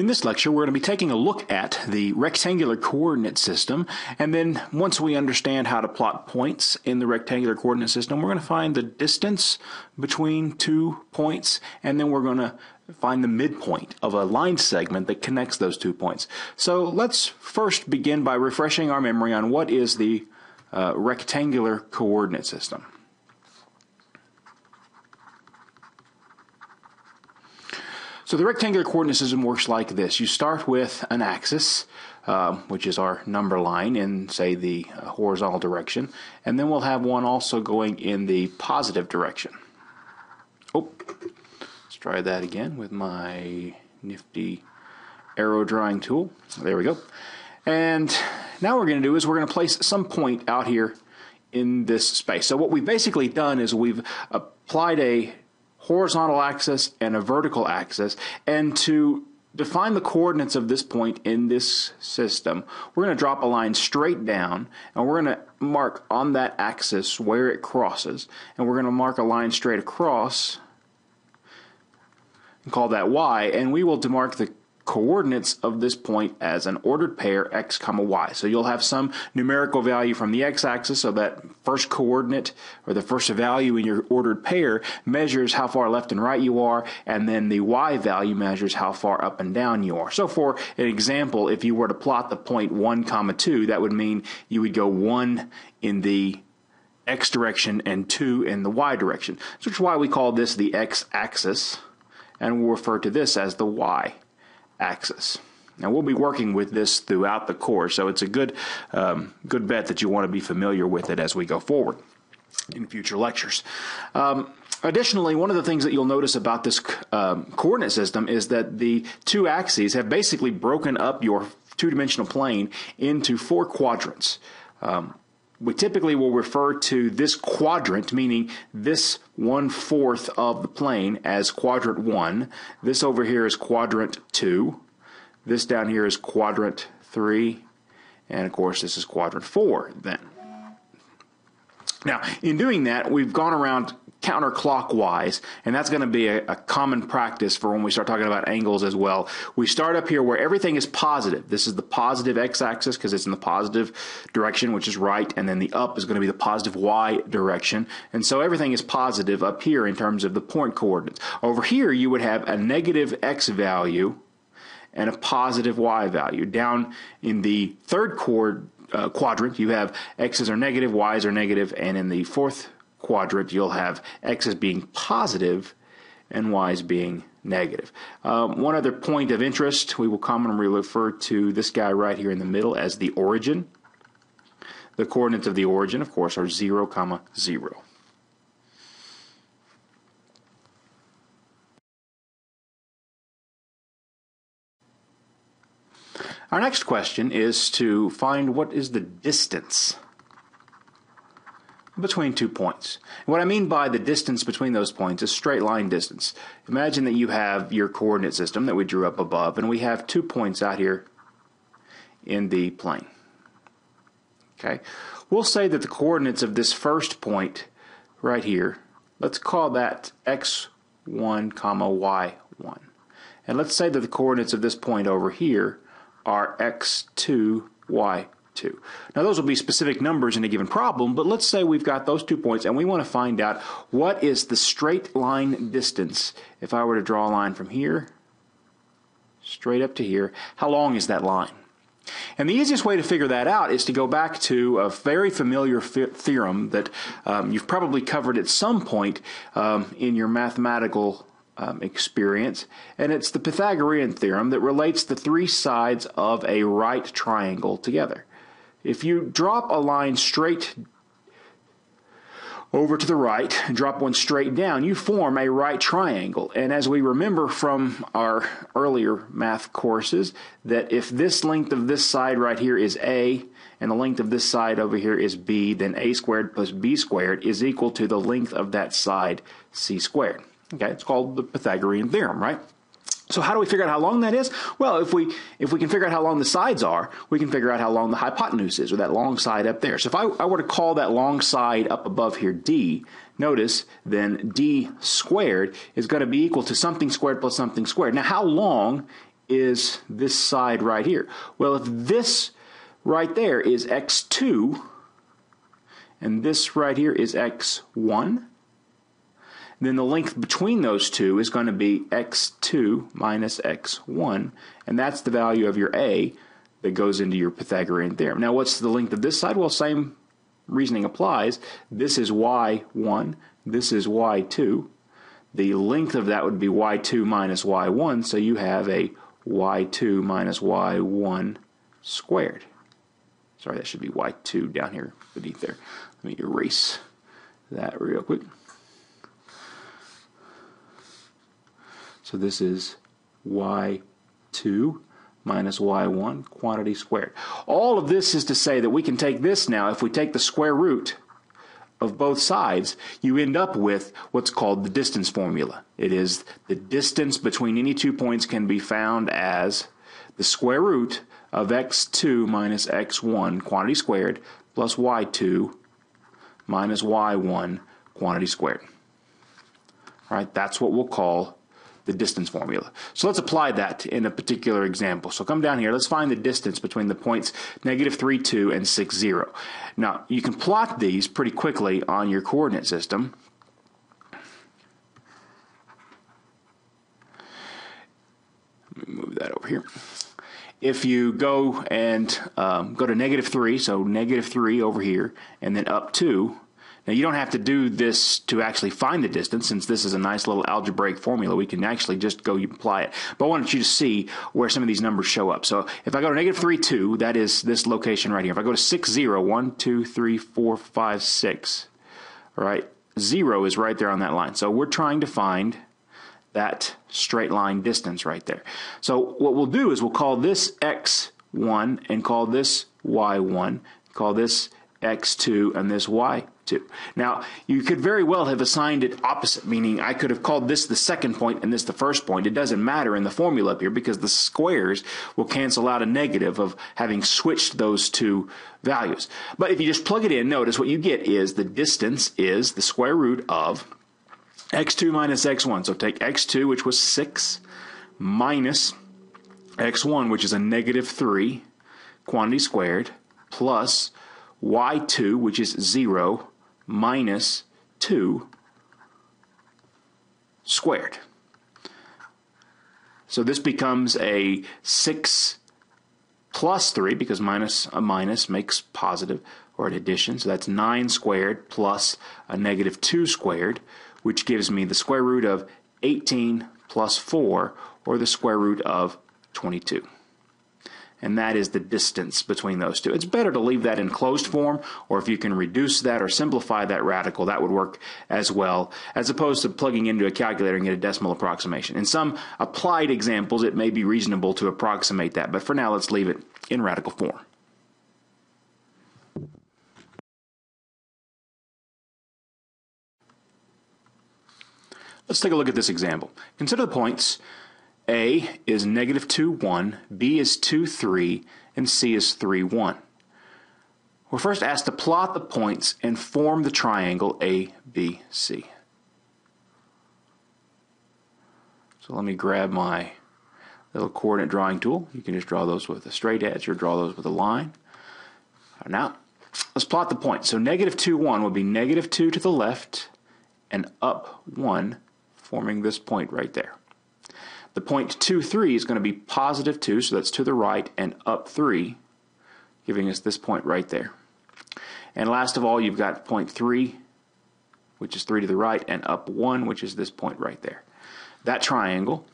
In this lecture, we're going to be taking a look at the rectangular coordinate system, and then once we understand how to plot points in the rectangular coordinate system, we're going to find the distance between two points, and then we're going to find the midpoint of a line segment that connects those two points. So let's first begin by refreshing our memory on what is the uh, rectangular coordinate system. So the rectangular coordinate system works like this. You start with an axis, uh, which is our number line in, say, the uh, horizontal direction, and then we'll have one also going in the positive direction. Oh, let's try that again with my nifty arrow drawing tool. There we go. And now what we're going to do is we're going to place some point out here in this space. So what we've basically done is we've applied a horizontal axis and a vertical axis. And to define the coordinates of this point in this system, we're going to drop a line straight down and we're going to mark on that axis where it crosses. And we're going to mark a line straight across and call that y. And we will demark the coordinates of this point as an ordered pair x comma y. So you'll have some numerical value from the x-axis, so that first coordinate or the first value in your ordered pair measures how far left and right you are, and then the y value measures how far up and down you are. So for an example, if you were to plot the point 1 comma 2, that would mean you would go 1 in the x direction and 2 in the y direction. So which is why we call this the x-axis, and we'll refer to this as the y axis. Now we'll be working with this throughout the course, so it's a good um, good bet that you want to be familiar with it as we go forward in future lectures. Um, additionally, one of the things that you'll notice about this um, coordinate system is that the two axes have basically broken up your two-dimensional plane into four quadrants. We typically will refer to this quadrant, meaning this one fourth of the plane, as quadrant one. This over here is quadrant two. This down here is quadrant 3. And of course, this is quadrant 4 then. Now, in doing that, we've gone around counterclockwise, and that's going to be a, a, common practice for when we start talking about angles as well. We start up here where everything is positive. This is the positive x-axis because it's in the positive direction, which is right, and then the up is going to be the positive y direction. And so everything is positive up here in terms of the point coordinates. Over here, you would have a negative x value and a positive y value. Down in the third chord, uh, quadrant, you have x's are negative, y's are negative, and in the fourth quadrant, you'll have x's being positive and y's being negative. Um, one other point of interest, we will commonly refer to this guy right here in the middle as the origin. The coordinates of the origin, of course, are 0, comma 0. Our next question is to find what is the distance between two points. What I mean by the distance between those points is straight line distance. Imagine that you have your coordinate system that we drew up above, and we have two points out here in the plane. Okay, we'll say that the coordinates of this first point right here, let's call that x1 comma y1. And let's say that the coordinates of this point over here are x2, y2. Now those will be specific numbers in a given problem, but let's say we've got those two points and we want to find out what is the straight line distance. If I were to draw a line from here straight up to here, how long is that line? And the easiest way to figure that out is to go back to a very familiar theorem that um, you've probably covered at some point um, in your mathematical um, experience, and it's the Pythagorean theorem that relates the three sides of a right triangle together. If you drop a line straight over to the right and drop one straight down, you form a right triangle. And as we remember from our earlier math courses, that if this length of this side right here is A and the length of this side over here is B, then A squared plus B squared is equal to the length of that side, C squared. Okay, it's called the Pythagorean theorem, right? So how do we figure out how long that is? Well, if we if we can figure out how long the sides are, we can figure out how long the hypotenuse is, or that long side up there. So if I, I were to call that long side up above here d, notice then d squared is going to be equal to something squared plus something squared. Now, how long is this side right here? Well, if this right there is x2, and this right here is x1, then the length between those two is going to be x2 minus x1, and that's the value of your a that goes into your Pythagorean theorem. Now, what's the length of this side? Well, same reasoning applies. This is y1, this is y2. The length of that would be y2 minus y1, so you have a y2 minus y1 squared. Sorry, that should be y2 down here beneath there. Let me erase that real quick. So this is y2 minus y1 quantity squared. All of this is to say that we can take this now, if we take the square root of both sides, you end up with what's called the distance formula. It is the distance between any two points can be found as the square root of x2 minus x1 quantity squared plus y2 minus y1 quantity squared. All right, that's what we'll call the distance formula. So let's apply that in a particular example. So come down here, let's find the distance between the points negative 3, 2 and 6, 0. Now, you can plot these pretty quickly on your coordinate system. Let me move that over here. If you go and um, go to negative 3, so negative 3 over here, and then up 2, now you don't have to do this to actually find the distance since this is a nice little algebraic formula. We can actually just go apply it. But I wanted you to see where some of these numbers show up. So if I go to negative 3, 2, that is this location right here. If I go to 6, 0, 1, 2, 3, 4, 5, 6, all right, 0 is right there on that line. So we're trying to find that straight line distance right there. So what we'll do is we'll call this x1 and call this y1, call this x2 and this y2. Now, you could very well have assigned it opposite, meaning I could have called this the second point and this the first point. It doesn't matter in the formula up here because the squares will cancel out a negative of having switched those two values. But if you just plug it in, notice what you get is the distance is the square root of x2 minus x1. So take x2, which was 6, minus x1, which is a negative 3, quantity squared, plus y2, which is 0, minus 2 squared. So this becomes a 6 plus 3, because minus a minus makes positive or an addition. So that's 9 squared plus a negative 2 squared, which gives me the square root of 18 plus 4, or the square root of 22 and that is the distance between those two. It's better to leave that in closed form, or if you can reduce that or simplify that radical, that would work as well, as opposed to plugging into a calculator and get a decimal approximation. In some applied examples, it may be reasonable to approximate that, but for now, let's leave it in radical form. Let's take a look at this example. Consider the points a is negative 2, 1, B is 2, 3, and C is 3, 1. We're first asked to plot the points and form the triangle ABC. So let me grab my little coordinate drawing tool. You can just draw those with a straight edge or draw those with a line. Now, let's plot the points. So negative 2, 1 would be negative 2 to the left and up 1, forming this point right there. The point 2, 3 is going to be positive 2, so that's to the right, and up 3, giving us this point right there. And last of all, you've got point 3, which is 3 to the right, and up 1, which is this point right there. That triangle,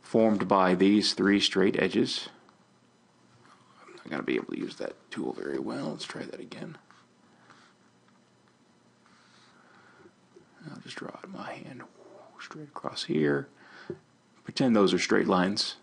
formed by these three straight edges, I'm not going to be able to use that tool very well. Let's try that again. I'll just draw it in my hand straight across here. Pretend those are straight lines.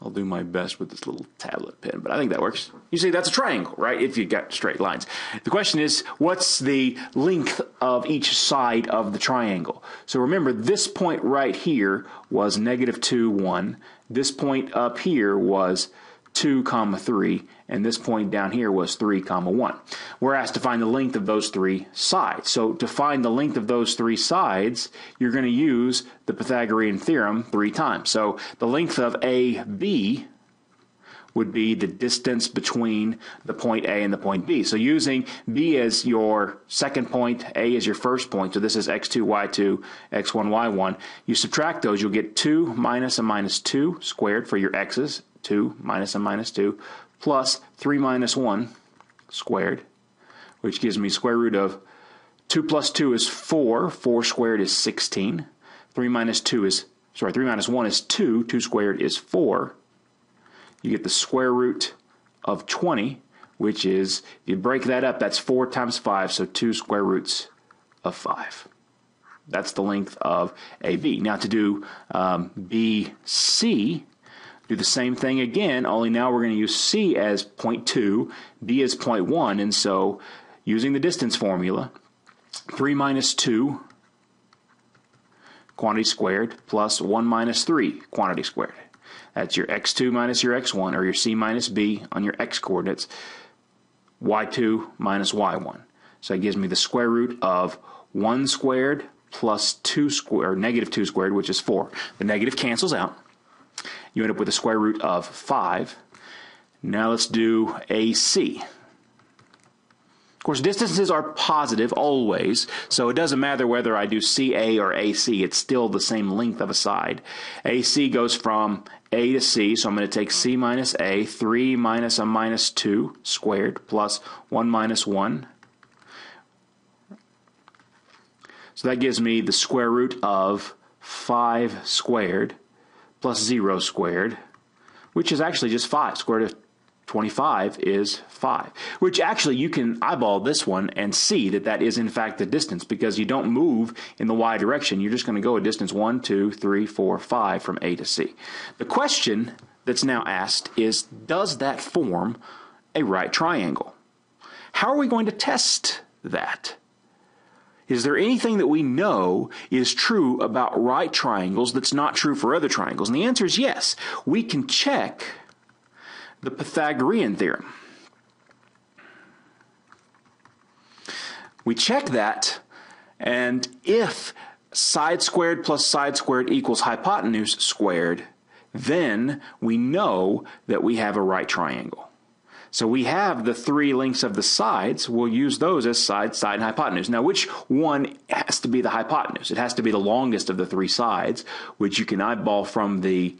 I'll do my best with this little tablet pen, but I think that works. You see, that's a triangle, right? If you got straight lines. The question is, what's the length of each side of the triangle? So remember, this point right here was negative 2, 1. This point up here was 2 comma 3 and this point down here was 3 comma 1 we're asked to find the length of those three sides. So to find the length of those three sides you're going to use the pythagorean theorem three times. So the length of ab would be the distance between the point A and the point B. So using B as your second point, A as your first point, so this is x2, y2, x1, y1, you subtract those, you'll get 2 minus a minus 2 squared for your x's, 2 minus a minus 2, plus 3 minus 1 squared, which gives me square root of 2 plus 2 is 4, 4 squared is 16, 3 minus 2 is, sorry, 3 minus 1 is 2, 2 squared is 4, you get the square root of 20, which is, if you break that up, that's 4 times 5, so 2 square roots of 5. That's the length of AB. Now to do um, BC, do the same thing again, only now we're going to use C as 0.2, B as 0.1, and so using the distance formula, 3 minus 2 quantity squared plus 1 minus 3 quantity squared. That's your x2 minus your x1, or your c minus b on your x coordinates, y2 minus y1. So that gives me the square root of 1 squared plus 2 squared, or negative 2 squared, which is 4. The negative cancels out you end up with a square root of 5. Now let's do AC. Of course, distances are positive always, so it doesn't matter whether I do CA or AC, it's still the same length of a side. AC goes from A to C, so I'm going to take C minus A, 3 minus a minus 2 squared, plus 1 minus 1. So that gives me the square root of 5 squared plus 0 squared, which is actually just 5. Square root of 25 is 5, which actually you can eyeball this one and see that that is in fact the distance because you don't move in the y direction. You're just going to go a distance 1, 2, 3, 4, 5 from A to C. The question that's now asked is does that form a right triangle? How are we going to test that? Is there anything that we know is true about right triangles that's not true for other triangles? And the answer is yes. We can check the Pythagorean theorem. We check that, and if side squared plus side squared equals hypotenuse squared, then we know that we have a right triangle. So we have the three lengths of the sides. We'll use those as side, side, and hypotenuse. Now, which one has to be the hypotenuse? It has to be the longest of the three sides, which you can eyeball from the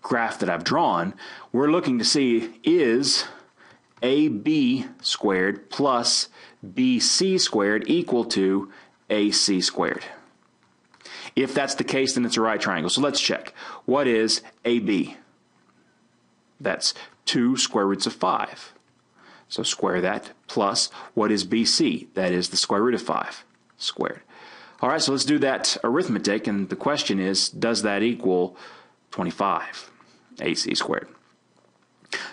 graph that I've drawn. We're looking to see is AB squared plus BC squared equal to AC squared. If that's the case, then it's a right triangle. So let's check. What is AB? That's 2 square roots of 5. So square that plus what is BC? That is the square root of 5 squared. All right, so let's do that arithmetic. And the question is, does that equal 25? AC squared.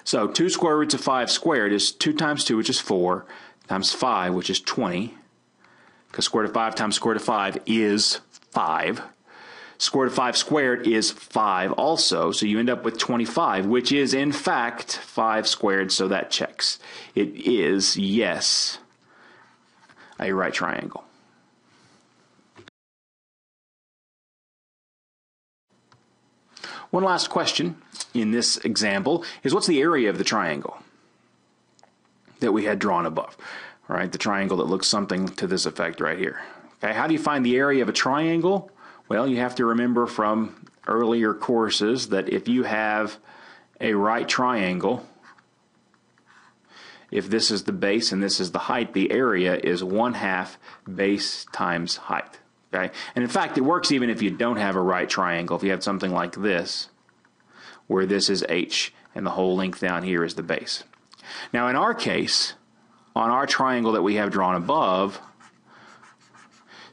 So 2 square roots of 5 squared is 2 times 2, which is 4, times 5, which is 20. Because square root of 5 times square root of 5 is 5. Square root of 5 squared is 5 also, so you end up with 25, which is in fact 5 squared, so that checks. It is, yes, a right triangle. One last question in this example is what's the area of the triangle that we had drawn above? Right, the triangle that looks something to this effect right here. Okay, how do you find the area of a triangle? Well, you have to remember from earlier courses that if you have a right triangle, if this is the base and this is the height, the area is one half base times height. Okay? And in fact, it works even if you don't have a right triangle. If you have something like this, where this is h and the whole length down here is the base. Now, in our case, on our triangle that we have drawn above,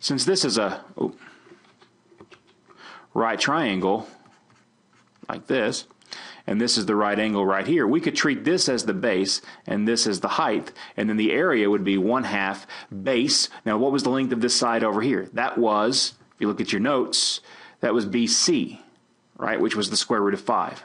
since this is a, oh, right triangle like this, and this is the right angle right here, we could treat this as the base and this as the height, and then the area would be one half base. Now, what was the length of this side over here? That was, if you look at your notes, that was BC, right, which was the square root of 5.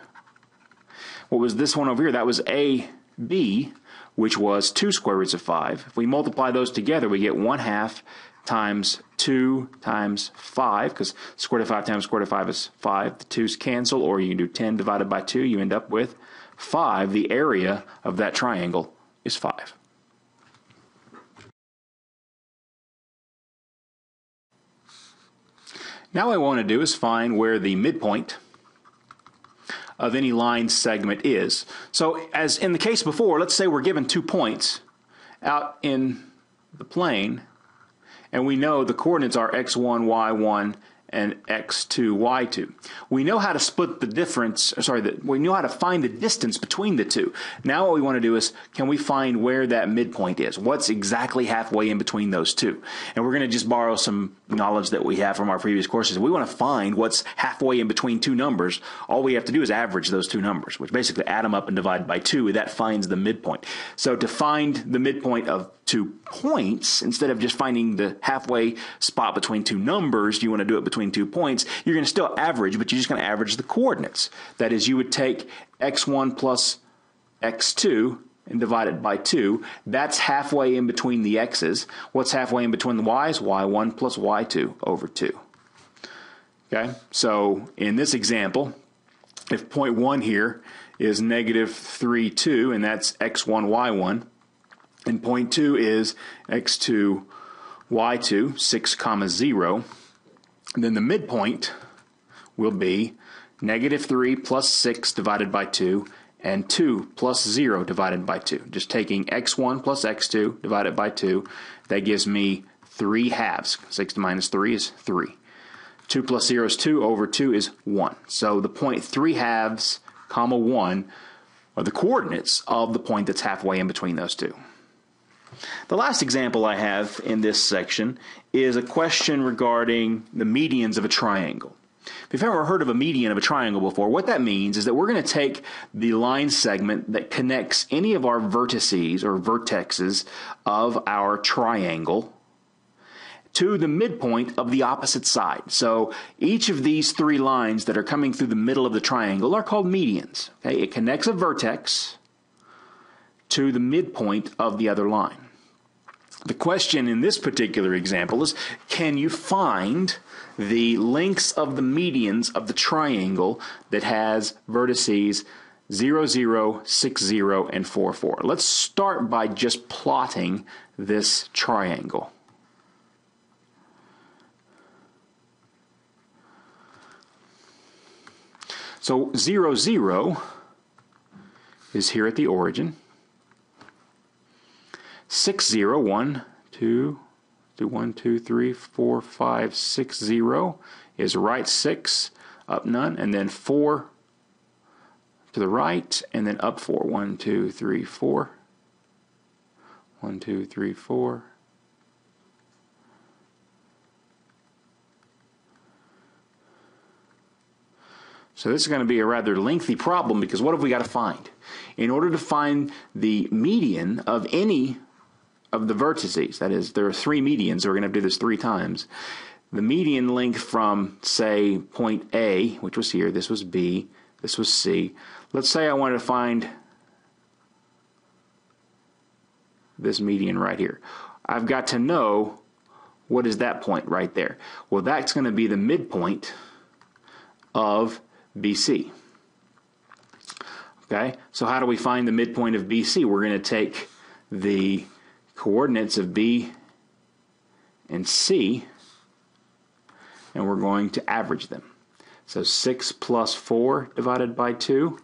what was this one over here? That was AB, which was 2 square roots of 5. If we multiply those together, we get 1 half times 2 times 5, because square root of 5 times square root of 5 is 5. The 2's cancel, or you can do 10 divided by 2. You end up with 5. The area of that triangle is 5. Now what I want to do is find where the midpoint of any line segment is. So as in the case before, let's say we're given two points out in the plane and we know the coordinates are x1, y1, and x2, y2. We know how to split the difference, sorry, the, we know how to find the distance between the two. Now what we want to do is, can we find where that midpoint is? What's exactly halfway in between those two? And we're going to just borrow some knowledge that we have from our previous courses. We want to find what's halfway in between two numbers. All we have to do is average those two numbers, which basically add them up and divide by two. That finds the midpoint. So to find the midpoint of two points, instead of just finding the halfway spot between two numbers, you want to do it between two points, you're going to still average, but you're just going to average the coordinates. That is, you would take x1 plus x2 and divide it by 2. That's halfway in between the x's. What's halfway in between the y's? y1 plus y2 over 2. Okay, so in this example, if point 1 here is negative 3, 2, and that's x1, y1, and point 2 is x2, y2, 6 comma 0. And then the midpoint will be negative 3 plus 6 divided by 2 and 2 plus 0 divided by 2. Just taking x1 plus x2 divided by 2, that gives me 3 halves. 6 minus 3 is 3. 2 plus 0 is 2, over 2 is 1. So the point 3 halves, comma 1, are the coordinates of the point that's halfway in between those two. The last example I have in this section is a question regarding the medians of a triangle. If you've ever heard of a median of a triangle before, what that means is that we're going to take the line segment that connects any of our vertices or vertexes of our triangle to the midpoint of the opposite side. So each of these three lines that are coming through the middle of the triangle are called medians. Okay? It connects a vertex to the midpoint of the other line. The question in this particular example is can you find the lengths of the medians of the triangle that has vertices 0, 0, 6, 0, and 4, 4? Let's start by just plotting this triangle. So 0, 0 is here at the origin. Six zero one two do one two three four five six zero is right six up none and then four to the right and then up four. One two three four. One two three four. So this is going to be a rather lengthy problem because what have we got to find? In order to find the median of any of the vertices. That is, there are three medians. So we're going to do this three times. The median length from, say, point A, which was here, this was B, this was C. Let's say I wanted to find this median right here. I've got to know what is that point right there. Well, that's going to be the midpoint of BC. Okay, so how do we find the midpoint of BC? We're going to take the coordinates of B and C, and we're going to average them. So 6 plus 4 divided by 2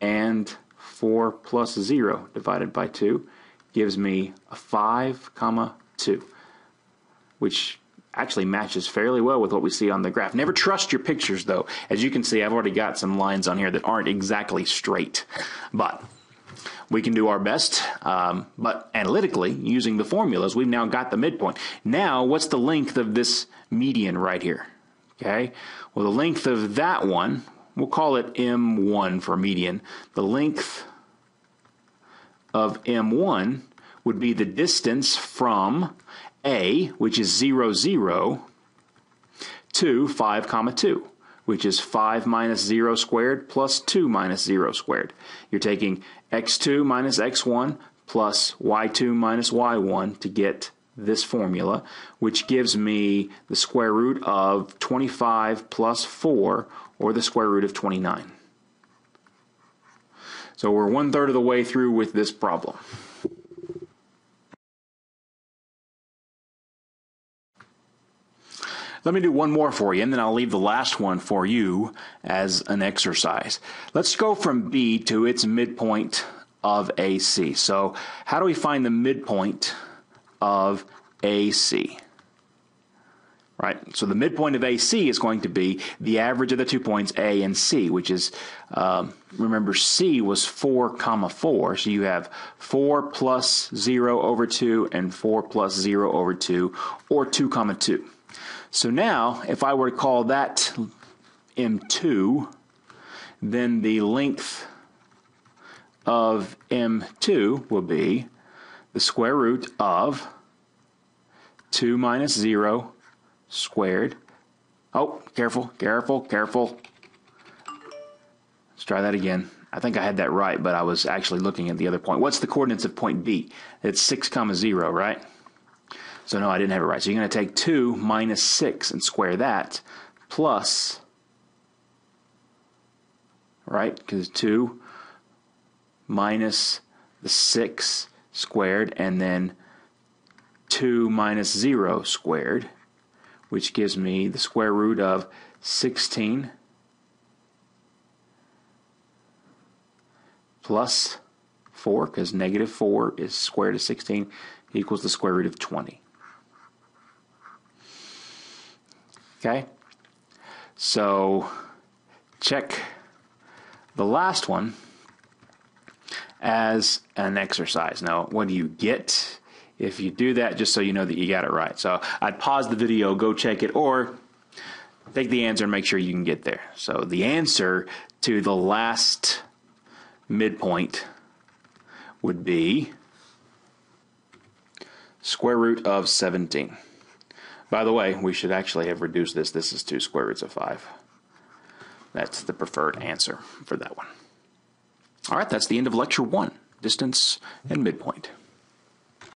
and 4 plus 0 divided by 2 gives me a 5 comma 2, which actually matches fairly well with what we see on the graph. Never trust your pictures though. As you can see, I've already got some lines on here that aren't exactly straight. But we can do our best, um, but analytically, using the formulas, we've now got the midpoint. Now, what's the length of this median right here? Okay, well, the length of that one, we'll call it M1 for median. The length of M1 would be the distance from A, which is 0, 0, to 5 comma 2, which is 5 minus 0 squared plus 2 minus 0 squared. You're taking x2 minus x1 plus y2 minus y1 to get this formula, which gives me the square root of 25 plus 4, or the square root of 29. So we're one third of the way through with this problem. Let me do one more for you, and then I'll leave the last one for you as an exercise. Let's go from B to its midpoint of AC. So, how do we find the midpoint of AC? Right, so the midpoint of AC is going to be the average of the two points A and C, which is, um, remember, C was 4 comma 4, so you have 4 plus 0 over 2 and 4 plus 0 over 2, or 2 comma 2. So now, if I were to call that M2, then the length of M2 will be the square root of 2 minus 0 squared. Oh, careful, careful, careful. Let's try that again. I think I had that right, but I was actually looking at the other point. What's the coordinates of point B? It's 6 comma 0, right? So no, I didn't have it right. So you're going to take 2 minus 6 and square that plus, right? Because 2 minus the 6 squared and then 2 minus 0 squared, which gives me the square root of 16 plus 4, because negative 4 is square root of 16 equals the square root of 20. Okay? So check the last one as an exercise. Now, what do you get if you do that, just so you know that you got it right? So I'd pause the video, go check it, or take the answer and make sure you can get there. So the answer to the last midpoint would be square root of 17. By the way, we should actually have reduced this. This is 2 square roots of 5. That's the preferred answer for that one. All right, that's the end of lecture 1, distance and midpoint.